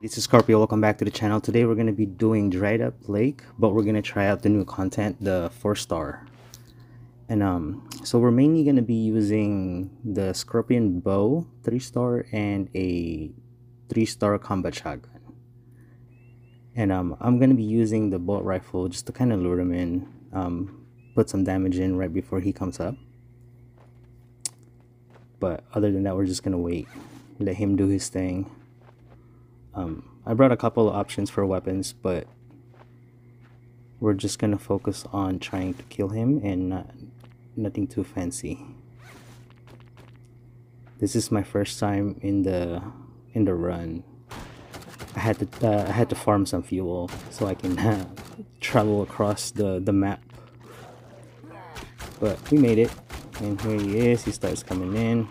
This is Scorpio, welcome back to the channel. Today we're going to be doing Dried Up Lake, but we're going to try out the new content, the 4 star. And um, so we're mainly going to be using the Scorpion Bow 3 star and a 3 star combat shotgun. And um, I'm going to be using the bolt rifle just to kind of lure him in, um, put some damage in right before he comes up. But other than that, we're just going to wait, let him do his thing um, I brought a couple of options for weapons, but we're just gonna focus on trying to kill him and not, nothing too fancy. This is my first time in the in the run. I had to uh, I had to farm some fuel so I can uh, travel across the the map. But we made it, and here he is. He starts coming in.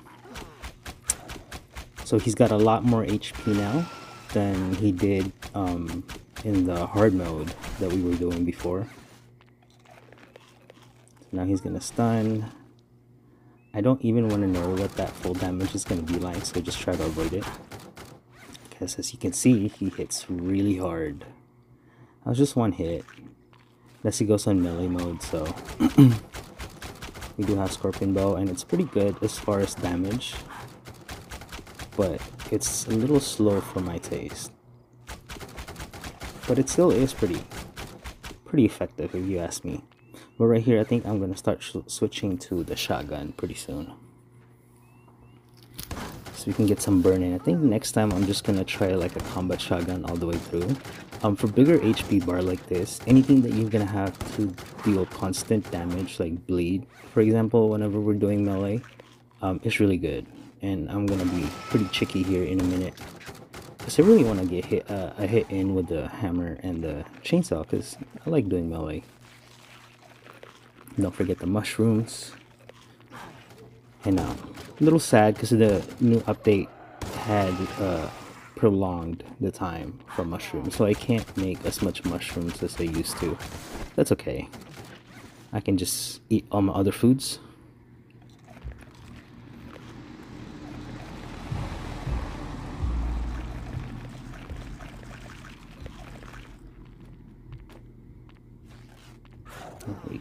So he's got a lot more HP now than he did um, in the hard mode that we were doing before. So now he's gonna stun. I don't even want to know what that full damage is gonna be like, so just try to avoid it. Because as you can see, he hits really hard. That was just one hit. Unless he goes on melee mode, so we do have Scorpion Bow, and it's pretty good as far as damage but it's a little slow for my taste. But it still is pretty, pretty effective if you ask me. But right here, I think I'm gonna start switching to the shotgun pretty soon. So we can get some burn in. I think next time I'm just gonna try like a combat shotgun all the way through. Um, for bigger HP bar like this, anything that you're gonna have to deal constant damage like bleed, for example, whenever we're doing melee, um, is really good and I'm gonna be pretty tricky here in a minute. Because I really want to get hit uh, a hit in with the hammer and the chainsaw because I like doing melee don't forget the mushrooms. And um, a little sad because the new update had uh, prolonged the time for mushrooms so I can't make as much mushrooms as I used to. That's okay. I can just eat all my other foods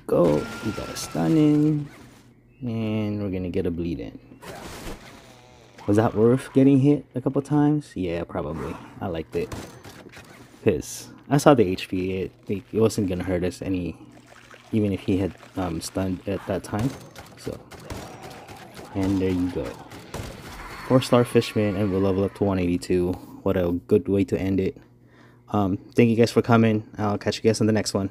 go. We got a stunning. And we're gonna get a bleed in. Was that worth getting hit a couple times? Yeah, probably. I liked it. Because I saw the HP. It, it wasn't gonna hurt us any, even if he had um, stunned at that time. So, and there you go. Four star fishman, and we'll level up to 182. What a good way to end it. Um, thank you guys for coming. I'll catch you guys on the next one.